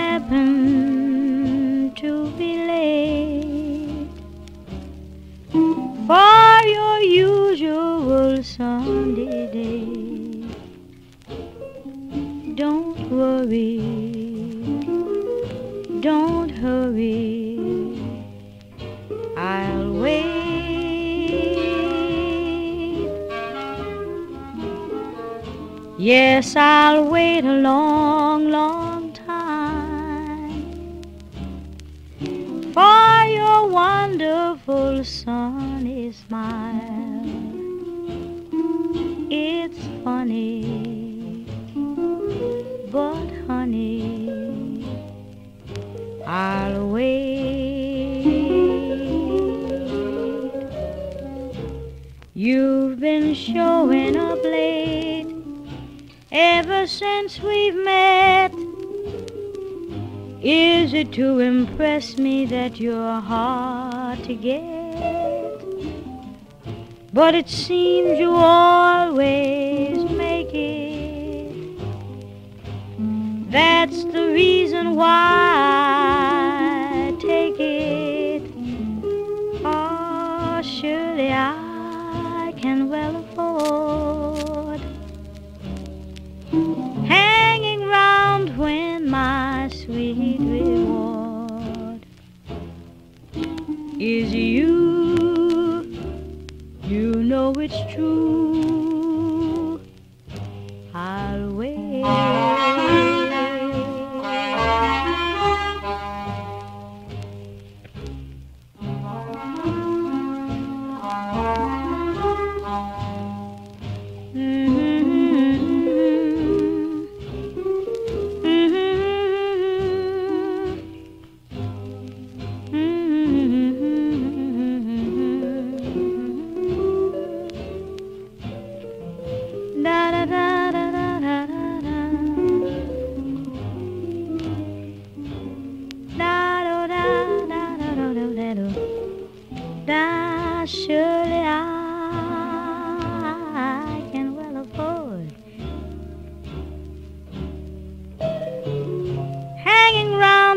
happen to be late for your usual Sunday day. Don't worry, don't hurry. I'll wait. Yes, I'll wait a long, long wonderful sunny smile. It's funny, but honey, I'll wait. You've been showing up late ever since we've met. Is it to impress me that you're hard to get? But it seems you always make it. That's the reason why I take it. Oh, surely I can well afford you. You know it's true.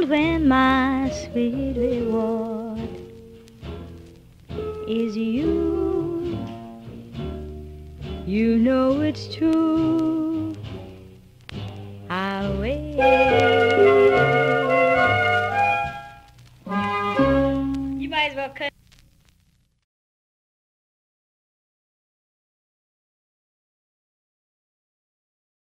When my sweet reward is you. You know it's true. I'll wait.